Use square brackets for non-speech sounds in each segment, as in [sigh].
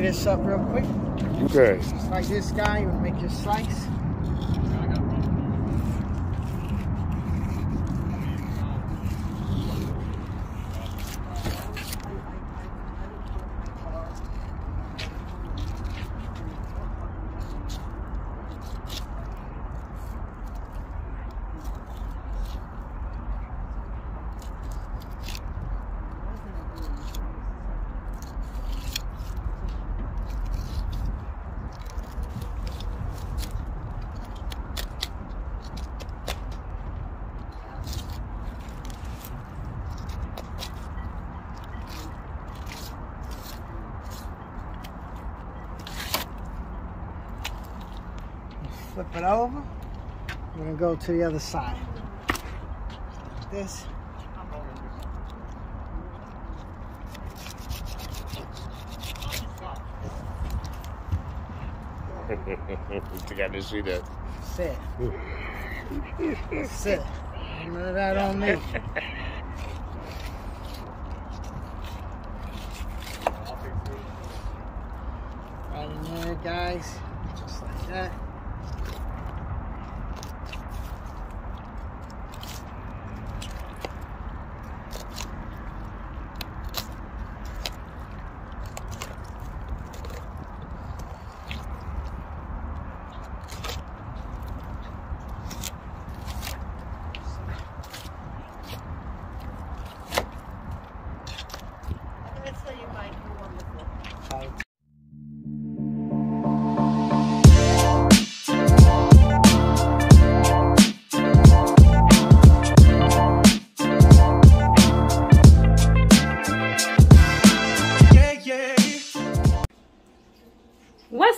this up real quick. Okay. Just like this guy, you make your slice. Flip it over. We're gonna go to the other side. Like this. you [laughs] got to see that. Sit. Sit. None of that on me. [laughs]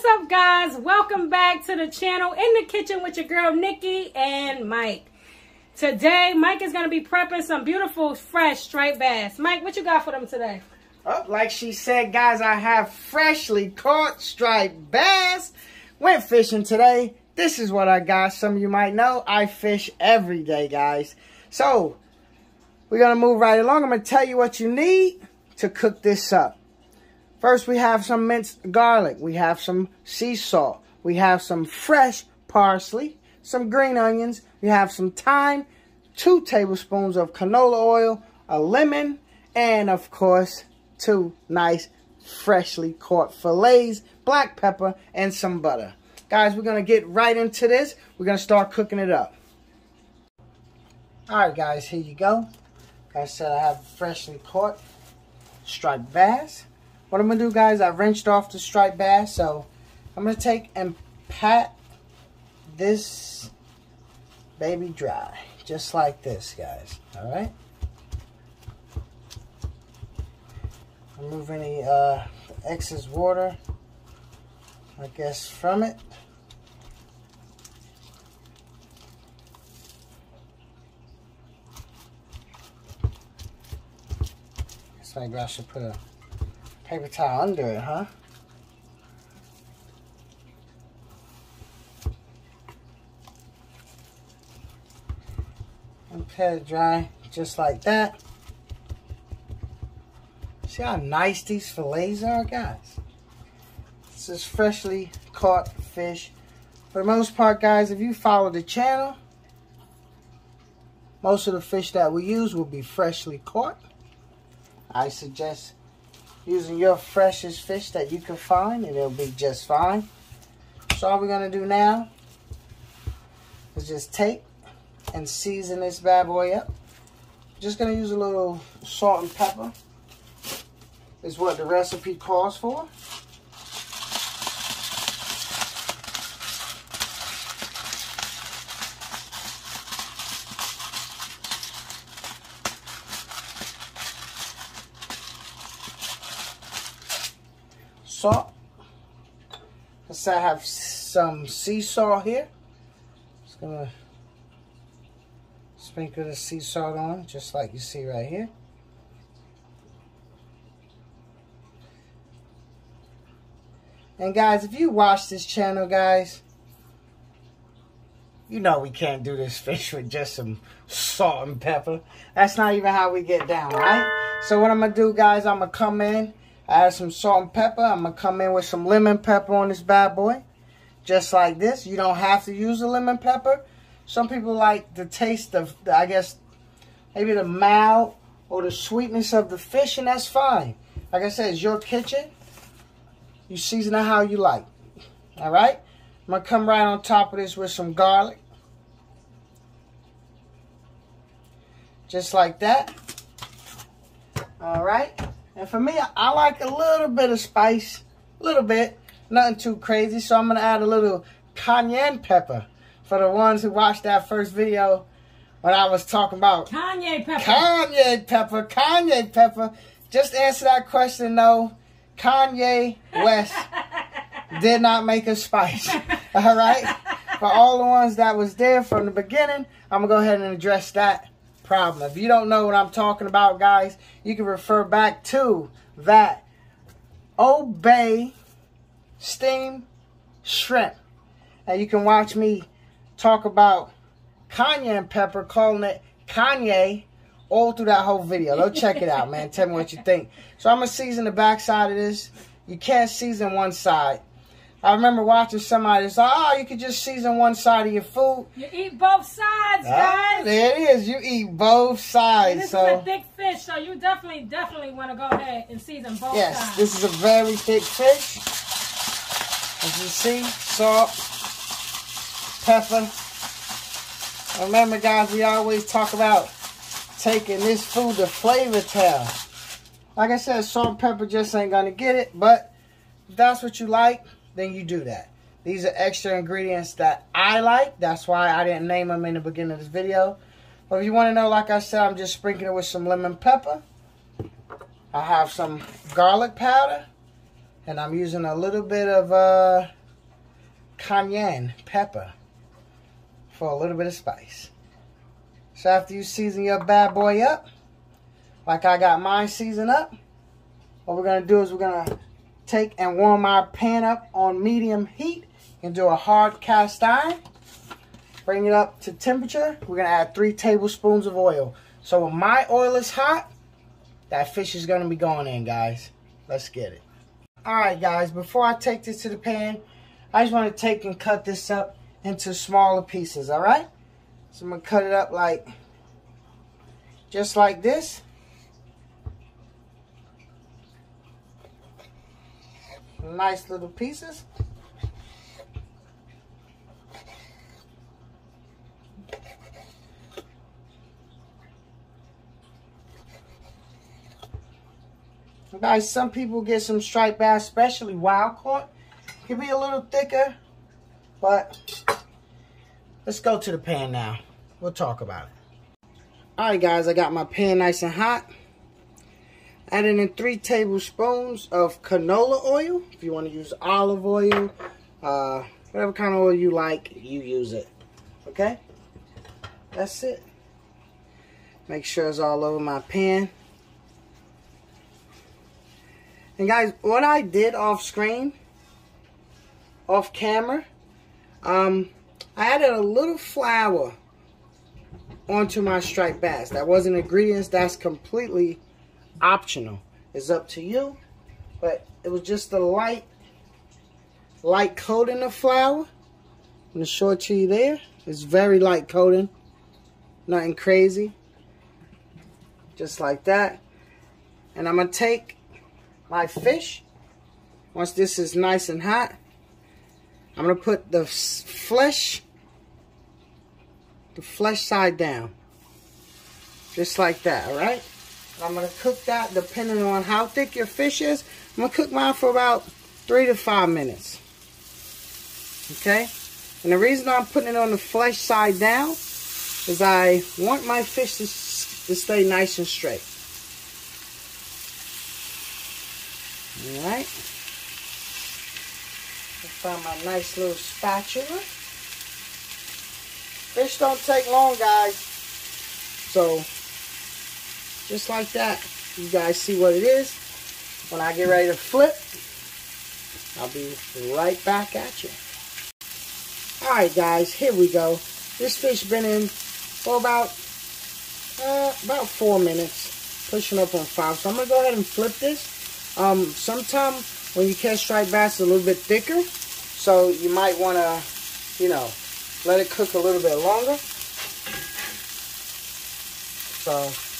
What's up, guys? Welcome back to the channel in the kitchen with your girl Nikki and Mike. Today, Mike is going to be prepping some beautiful, fresh striped bass. Mike, what you got for them today? Oh, like she said, guys, I have freshly caught striped bass. Went fishing today. This is what I got. Some of you might know I fish every day, guys. So, we're going to move right along. I'm going to tell you what you need to cook this up. First, we have some minced garlic. We have some sea salt. We have some fresh parsley, some green onions. We have some thyme, two tablespoons of canola oil, a lemon, and of course, two nice freshly caught fillets, black pepper, and some butter. Guys, we're going to get right into this. We're going to start cooking it up. All right, guys, here you go. Like I said, I have freshly caught striped bass. What I'm going to do, guys, I wrenched off the striped bass, so I'm going to take and pat this baby dry, just like this, guys, all right? Remove any uh, excess water, I guess, from it. Maybe I should put a paper towel under it, huh? And pat it dry just like that. See how nice these fillets are, guys? This is freshly caught fish. For the most part, guys, if you follow the channel, most of the fish that we use will be freshly caught. I suggest using your freshest fish that you can find and it'll be just fine. So all we're going to do now is just take and season this bad boy up. Just going to use a little salt and pepper is what the recipe calls for. Salt. Let's I have some sea salt here. Just gonna sprinkle the sea salt on just like you see right here. And guys, if you watch this channel, guys, you know we can't do this [laughs] fish with just some salt and pepper. That's not even how we get down, right? So what I'm going to do, guys, I'm going to come in add some salt and pepper. I'm going to come in with some lemon pepper on this bad boy. Just like this. You don't have to use the lemon pepper. Some people like the taste of, I guess, maybe the mild or the sweetness of the fish, and that's fine. Like I said, it's your kitchen. You season it how you like. All right? I'm going to come right on top of this with some garlic. Just like that. All right? And for me, I like a little bit of spice. A little bit. Nothing too crazy. So I'm going to add a little cayenne pepper. For the ones who watched that first video when I was talking about Kanye pepper. Kanye pepper. Kanye pepper. Just answer that question, no. Kanye West [laughs] did not make a spice. [laughs] All right? For all the ones that was there from the beginning, I'm going to go ahead and address that problem. If you don't know what I'm talking about, guys, you can refer back to that Old Bay Steam Shrimp. And you can watch me talk about cayenne pepper, calling it Kanye all through that whole video. Go check it out, man. Tell me what you think. So I'm going to season the backside of this. You can't season one side. I remember watching somebody say, oh, you could just season one side of your food. You eat both sides, Ah, guys. there it is. You eat both sides. And this so is a thick fish, so you definitely, definitely want to go ahead and season both Yes, sides. this is a very thick fish. As you see, salt, pepper. Remember, guys, we always talk about taking this food to flavor town. Like I said, salt and pepper just ain't gonna get it, but if that's what you like, then you do that. These are extra ingredients that I like. That's why I didn't name them in the beginning of this video. But if you want to know, like I said, I'm just sprinkling it with some lemon pepper. I have some garlic powder. And I'm using a little bit of uh, cayenne pepper for a little bit of spice. So after you season your bad boy up, like I got mine seasoned up, what we're going to do is we're going to take and warm our pan up on medium heat and do a hard cast iron. Bring it up to temperature. We're going to add three tablespoons of oil. So when my oil is hot, that fish is going to be going in, guys. Let's get it. Alright guys, before I take this to the pan, I just want to take and cut this up into smaller pieces, alright? So I'm going to cut it up like, just like this. Nice little pieces. Guys, some people get some striped bass, especially wild caught. Can be a little thicker, but let's go to the pan now. We'll talk about it. Alright guys, I got my pan nice and hot. Adding in three tablespoons of canola oil. If you want to use olive oil, uh, whatever kind of oil you like, you use it. Okay? That's it. Make sure it's all over my pan. And guys, what I did off screen, off camera, um, I added a little flour onto my striped bass. That wasn't ingredients. That's completely optional. It's up to you. But it was just a light, light coating of flour. I'm going to show it to you there. It's very light coating. Nothing crazy. Just like that. And I'm going to take my fish. Once this is nice and hot, I'm going to put the flesh, the flesh side down. Just like that, all right? I'm going to cook that depending on how thick your fish is. I'm going to cook mine for about three to five minutes. Okay? And the reason I'm putting it on the flesh side down is I want my fish to, to stay nice and straight. Alright. Find my nice little spatula. Fish don't take long, guys. So, just like that. You guys see what it is. When I get ready to flip, I'll be right back at you. Alright, guys. Here we go. This fish been in for about, uh, about four minutes. Pushing up on five. So, I'm going to go ahead and flip this. Um, sometimes when you catch striped bass, it's a little bit thicker. So you might want to, you know, let it cook a little bit longer. So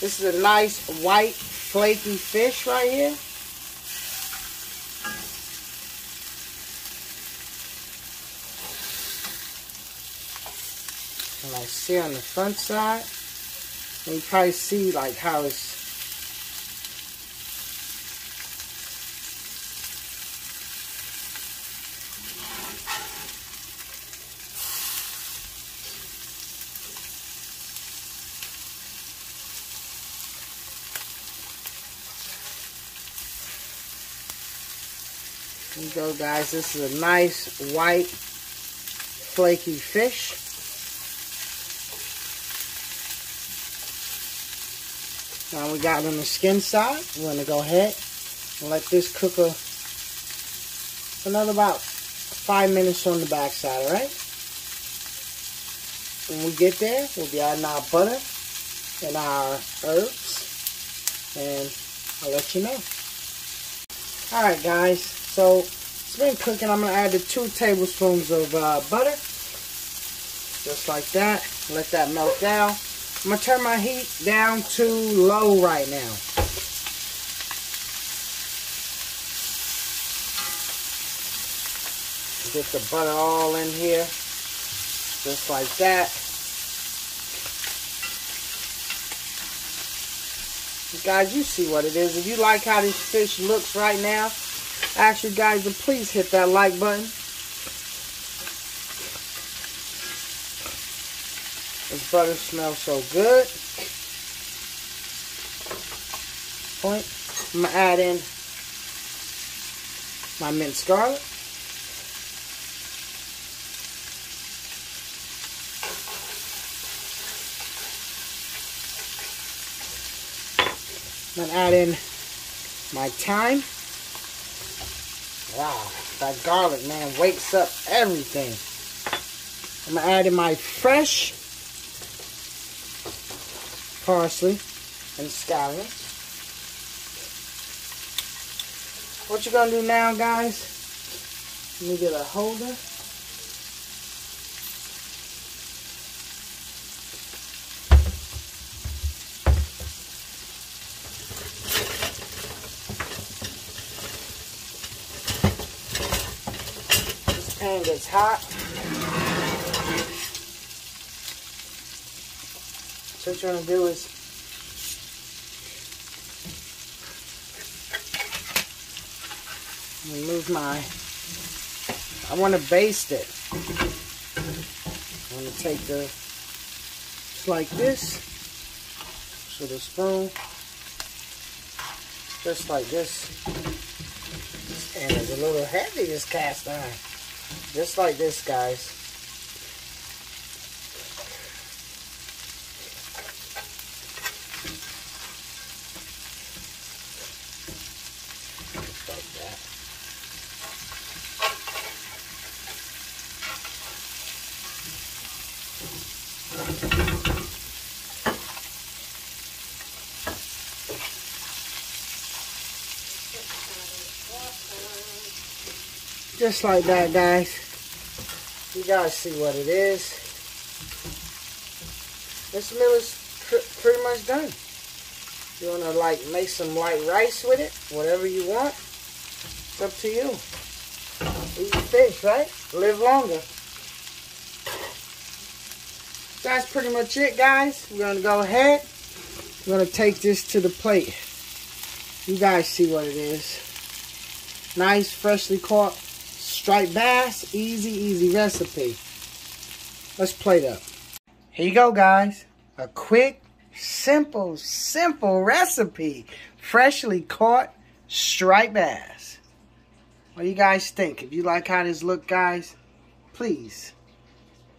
this is a nice white flaky fish right here. And I see on the front side, and you probably see like how it's you go, guys. This is a nice white flaky fish. Now we got on the skin side. We're going to go ahead and let this cook a, another about five minutes on the back side, alright? When we get there, we'll be adding our butter and our herbs. And I'll let you know. Alright guys, so been cooking. I'm going to add the two tablespoons of uh, butter. Just like that. Let that melt down. I'm going to turn my heat down to low right now. Get the butter all in here. Just like that. Guys, you see what it is. If you like how this fish looks right now, ask you guys to please hit that like button. This butter smells so good. Point. I'm going to add in my minced garlic. I'm going to add in my thyme. Wow, that garlic, man, wakes up everything. I'm going to add in my fresh parsley and scallions. What you're going to do now, guys, let me get a holder. pan gets hot. So what you're gonna do is remove my I want to baste it. I'm gonna take the just like this with a spoon just like this and it's a little heavy this cast iron just like this, guys. Just like that, guys. You guys see what it is. This meal is pr pretty much done. You want to like make some light rice with it, whatever you want. It's up to you. Eat fish, right? Live longer. That's pretty much it, guys. We're going to go ahead. We're going to take this to the plate. You guys see what it is. Nice, freshly caught striped bass. Easy, easy recipe. Let's plate up. Here you go, guys. A quick, simple, simple recipe. Freshly caught striped bass. What do you guys think? If you like how this look, guys, please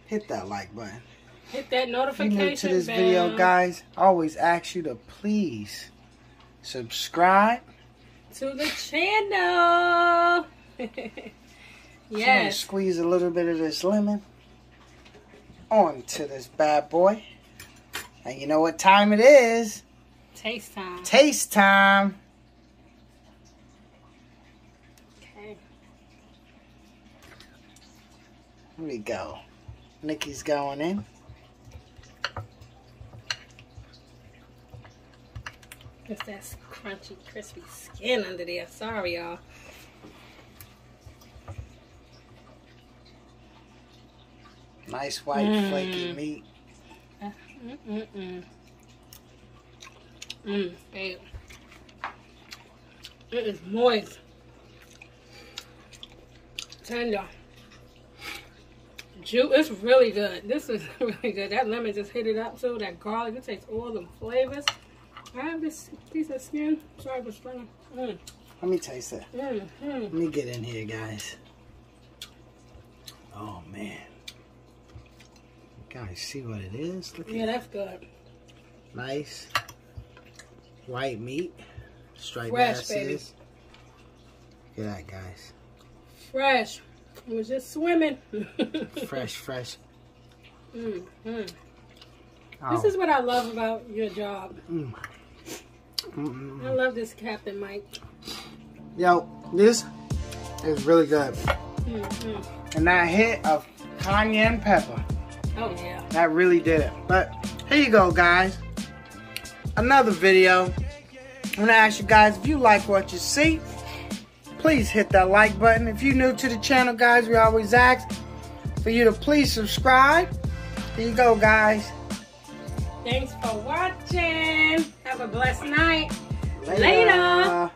hit that like button. Hit that If you're notification new to this bell. video, guys, I always ask you to please subscribe. To the channel. [laughs] I'm squeeze a little bit of this lemon onto this bad boy. And you know what time it is? Taste time. Taste time. Okay. Here we go. Nikki's going in. It's that crunchy, crispy skin under there. Sorry, y'all. Nice white Mm. flaky meat. Mm-mm-mm. Mmm, babe. It is moist. Tender. Ju it's really good. This is [laughs] really good. That lemon just hit it up so that garlic, it takes all the flavors. I have this piece of skin. Sorry for spilling. Mmm, Let me taste it. mmm. Let me get in here, guys. Oh man. Guys, see what it is? Look Yeah, at that's good. nice white meat. Striped Fresh, baby. Look at that, guys. Fresh. It was just swimming. [laughs] Fresh, fresh. Mm, mm. Oh. This is what I love about your job. Mm. I love this Captain Mike. Yo, this is really good. Mm, mm. And that hit of cayenne pepper. Oh yeah. That really did it. But here you go, guys. Another video. I'm gonna ask you guys if you like what you see, please hit that like button. If you're new to the channel, guys, we always ask for you to please subscribe. Here you go, guys. Thanks for watching. Have a blessed night. Later. Later.